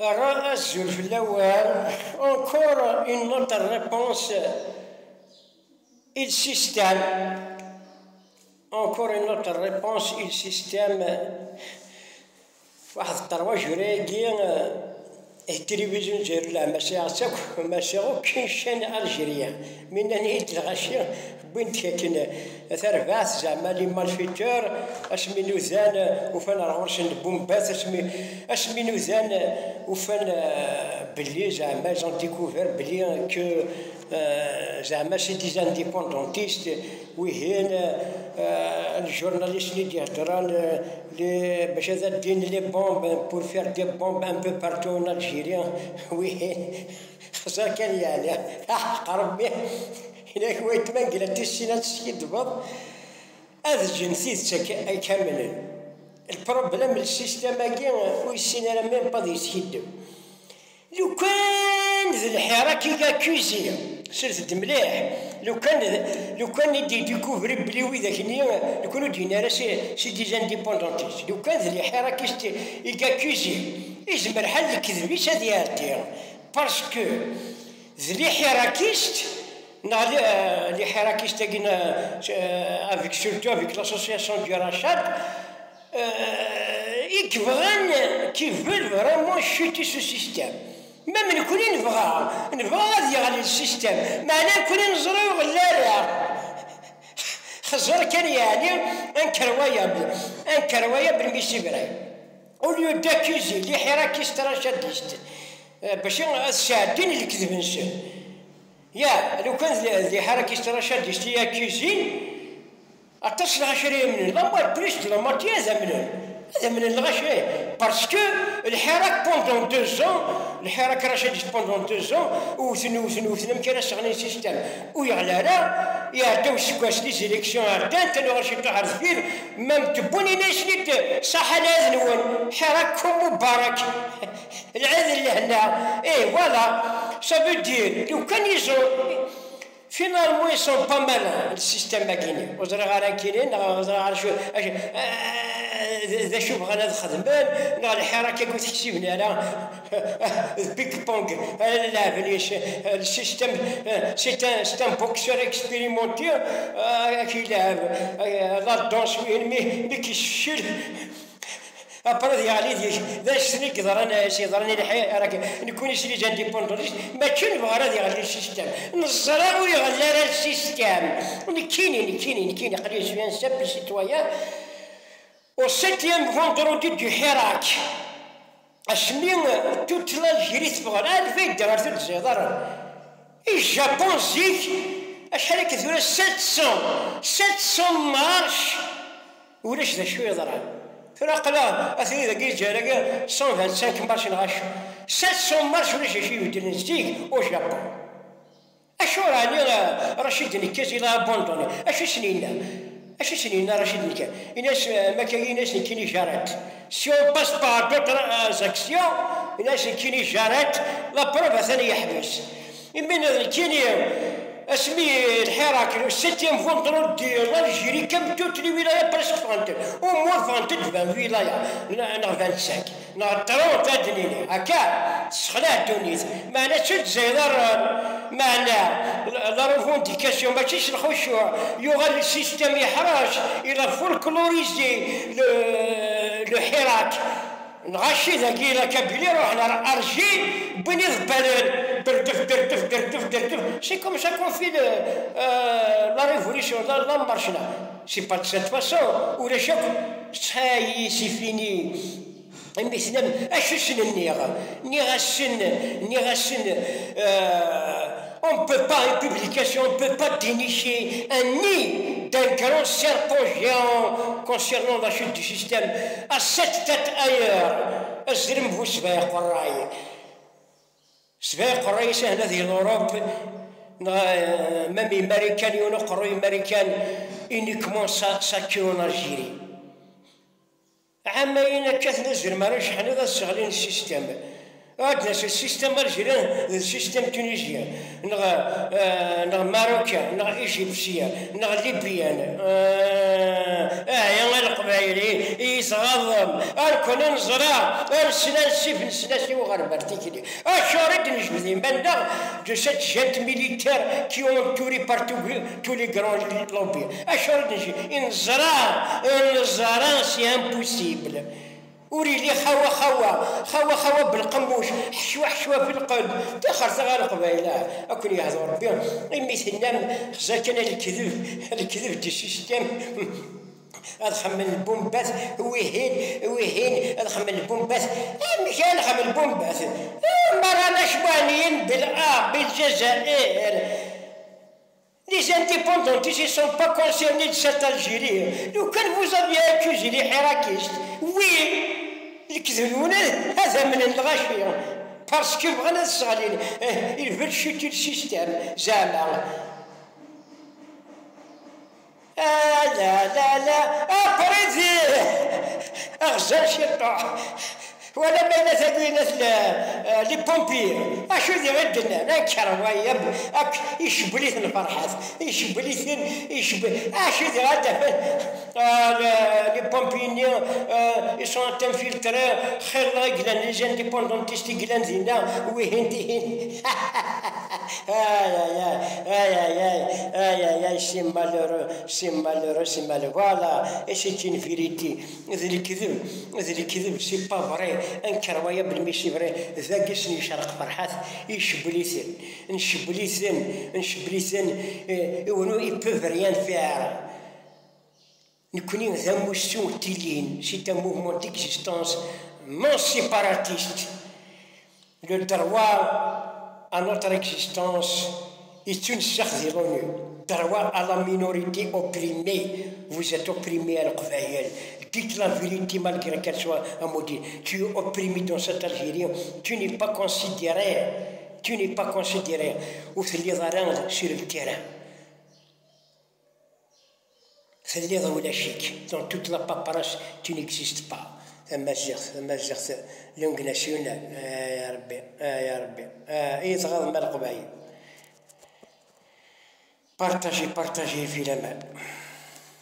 في الأول encore une autre réponse il système encore une autre réponse il système واحد الطرواج راقي التلفزيون جير لا ماشي عساك ماشي غو كاين شان الجيريا من نيت الغاشي بنت كاين ثرباس زعما لي مالفيتور أش من وزان وفان رغوش بومبات أش من أش من وزان وفان بلي زعما جون ديكوفير بلي كو زعما سي دي زانديبوندونتيست وهين الجورناليست اللي يهضر باش هذا دين لي بومب بور فير دي بومب أن بو بارتو ان الجيريان وين؟ خصها كان يعني قرب هناك ويت ما قلت السنة تسكي بض هذا جنسيت كامل البروبليم السيستم كي ويسين أنا ميم با يسكي لو كان ذي الحراك كاكوزي سرت مليح. لو كان لو كان يدي ديكوفري بلي وذاك ني لو دينا راه سي سي دي زانديبوندونتيست لو كان ذي الحراك يكاكوزي يزمر حل الكذب هذه هادي باسكو ذي حراكيست les حراكيست كاين افيك سورتو افيك لاسوسياسيون دو راشاد يكبغان كيفول فريمون شوتي سو سيستيم. ما من كل نبغى نبغى غادي على السيستم معنا كل نزرو غلالة خزر كان يعني ان كروايا ان كروايا بالميسي براي أوليو داكوزي لي حراكيست راشاديست باش الساعدين الكذب نسن يا لو كان ذي حركة راشاديست هي كيزين اتصل عشرين من لا بريست لا ماتي هذا من هذا من باسكو الحراك بوندون دو زون الحراك راشديست بوندون دو زون وثن وثن وثن شغلين سيستم ويغلى لا. يعدو سكواس لي سيليكسيون عردان تنو غاشي تحر فير مام تبوني ناس نيت صح لا ذنون حراككم مبارك. العذر لهنا إيه فوالا سافو دير لو كان يزو فينالمون يسون با مالان السيستم ما كاينين وزرا غير كاينين وزرا غير شو ذا شو بغانا نخدمان لا الحركه كنت تحسبني أنا. بيك بونغ لا بليش السيستم سي ان سي ان بوكسور اكسبيريمونتي كيلعب لا. دونس وين مي مي كيشيل. ابرا يعني دي ذا شني كذا أنا شي ضرني الحياة راك نكون شي جا ديبوندونيست ما كاين بغا راه يغلي السيستم نزرا ويغلي راه السيستم نكيني نكيني نكيني. قليل شوية نسب سيتويان au septième vendredi du Hirak أشمين توتلا الجري تبغى ألفي درار تتزيدر الجابون زيك. أشحال كثيرة؟ 700 700 مارش. ولاش ذا شوية ضرع؟ فراقلا أثني ذا قيل جارك. 125 مارش نغاش 700 مارش ولاش شي يدير نستيك أو جابون أشو راني؟ رشيد نكازي لا بوندوني أشو سنين اش سنين رشيد نكا ما كاين ناس كيني جارات سي اون باس بار دوتر زاكسيون ناس كيني جارات لا بروف ثاني يحبس من كيني اسمي الحراك السيتيام فونترول دي الجيري كم توت لي ولاية؟ برسك فانتل أو مور فانتل فان ولايه نا 25 نا 30 دنيني هكا. تسخلع دونيت معنا شد زيدار معنا لا. ريفونديكاسيون ماشي شنخوش يغال السيستم يحراش إلى فولكلوريزي لو حراك نغشي ذاكي لا كابيلي روحنا. أرجي بني ذبالان دردف دردف دردف دردف. سي كوم سا كون في لا ريفوليسيون لا مارشنا سي با سيت فاسون ولا ساي سي فيني On ne peut pas, une publication, on ne peut pas dénicher un nid d'un grand serpent géant concernant la chute du système à cette tête ailleurs. Azrim vous sver qoray. Sver qoray sehna l'Europe, même les Américains, ils ont uniquement ça, ça en Algérie. عامين زرما راه شحال هذا الشغلين السيستم عندنا السيستم الجيران السيستم تونيزيان نغ نغ ماروكان نغ ايجيبسيان نغ ليبيان آه يا القبايلي يتغضم الكون نزرع السنة السيف نسنا سي وغرب ارتيكلي اشارد نجبدي بندا جو سيت جنت ميليتير كي أون توري بارتو تو لي غران لومبي اشارد نجي نزرع نزرع سي إمبوسيبل. وري لي خوا خوا خوا خوا بالقموش حشوة حشوة في القلب. دخل صغار قبيلة أكون يهضر ربي. امي تنام كان الكذب الكذب دي السيستم ادخل البومبات وهين وهين ادخل البومبات. مش ادخل البومبات. رانا شبانيين بالآ بالجزائر Les indépendantistes ne sont pas concernés de cette Algérie. Donc, quand vous aviez accusé les Hirakistes, oui, يكذبون هذا من الغشية باسكو بغينا الصغالين chuter le système زعما. آه لا لا لا. ابريزي اغزال شطوح ولا بين ثقيلة لي بومبير. أشو ذي غدنا نكر ويب اك يشبليث الفرحات. يشبليث يشبل أشو ذي غدا لي بومبيني ils sont infiltrés. خير الله يقلن لي زانديبوندونتيست يقلن ذينا وين دين Aïe, aïe, aïe, aïe, aïe, aïe, aïe, aïe, c'est malheureux, c'est malheureux, c'est malheureux. Voilà, et c'est une vérité. ذي الكذب ذي الكذب سي با فري انكر ويا بالمشي فري ذاك سني شرق فرحات يشبليثن نشبليثن نشبليثن ونو ils peuvent rien faire نكوني ذا موسو تيلين سي un mouvement d'existence non séparatiste le droit à notre existence est une chose erronée. Droit à la minorité opprimée. Vous êtes opprimé à l'Qvaïel. Dites la vérité malgré qu'elle soit un maudit. Tu es opprimé dans cette Algérie. Tu n'es pas considéré. Tu n'es pas considéré. Ou sur le terrain. C'est Dans toute la paperasse, tu n'existes pas. ثم الزيغ ثم الزيغ لونغ ناسيونال آه يا ربي آه يا ربي آه اي تغاض مال القبايل بارتاجي بارتاجي في الامان